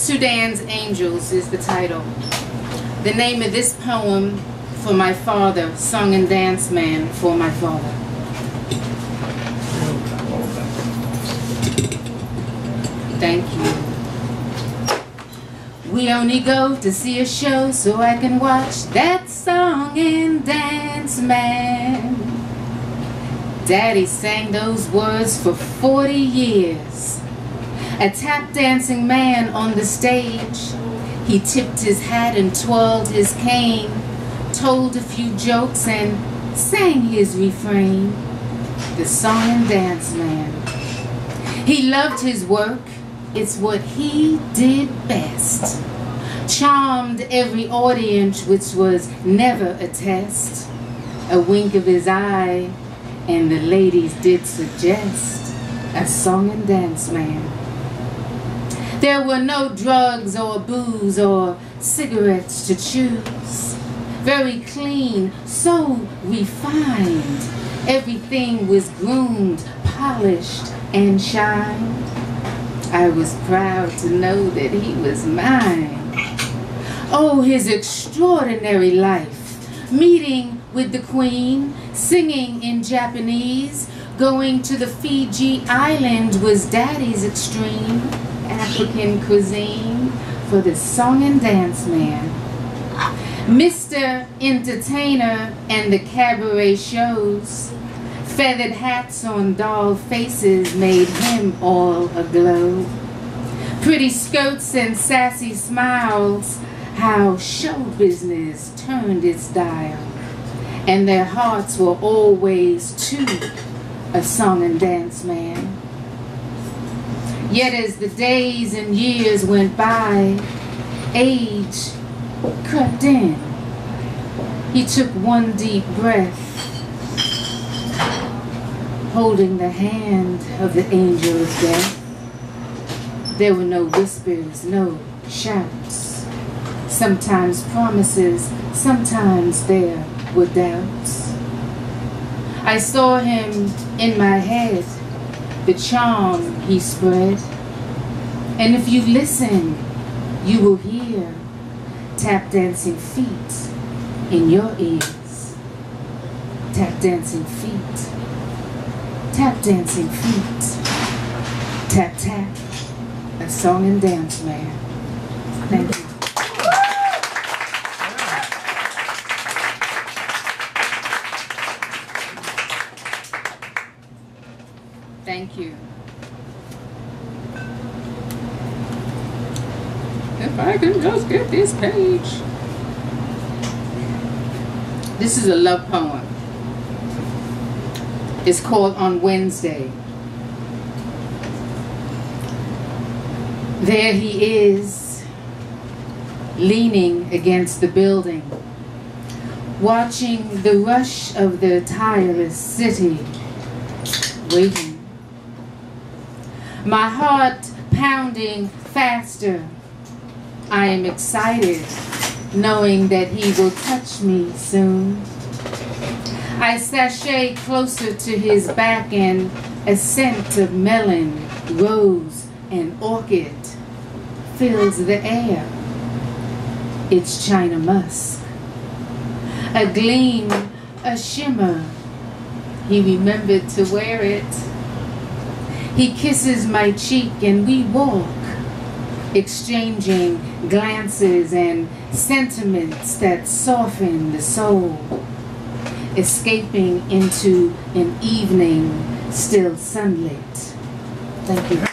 Sudan's Angels is the title. The name of this poem for my father, sung and dance man for my father. Thank you. We only go to see a show so I can watch that song and dance man. Daddy sang those words for 40 years. A tap dancing man on the stage. He tipped his hat and twirled his cane, told a few jokes and sang his refrain. The song and dance man. He loved his work it's what he did best. Charmed every audience, which was never a test. A wink of his eye, and the ladies did suggest a song and dance man. There were no drugs or booze or cigarettes to choose. Very clean, so refined. Everything was groomed, polished, and shined. I was proud to know that he was mine. Oh, his extraordinary life. Meeting with the queen, singing in Japanese, going to the Fiji island was daddy's extreme African cuisine for the song and dance man. Mr. Entertainer and the cabaret shows Feathered hats on doll faces made him all aglow. Pretty skirts and sassy smiles, how show business turned its dial. And their hearts were always to a song and dance man. Yet as the days and years went by, age crept in. He took one deep breath holding the hand of the angel of death. There were no whispers, no shouts. Sometimes promises, sometimes there were doubts. I saw him in my head, the charm he spread. And if you listen, you will hear tap dancing feet in your ears. Tap dancing feet Tap dancing feet. Tap tap. A song and dance man. Thank you. Thank you. If I can just get this page. This is a love poem It's called on Wednesday. There he is, leaning against the building, watching the rush of the tireless city, waiting. My heart pounding faster. I am excited, knowing that he will touch me soon. I sashay closer to his back and a scent of melon, rose, and orchid fills the air. It's China musk. A gleam, a shimmer. He remembered to wear it. He kisses my cheek and we walk, exchanging glances and sentiments that soften the soul escaping into an evening still sunlit. Thank you.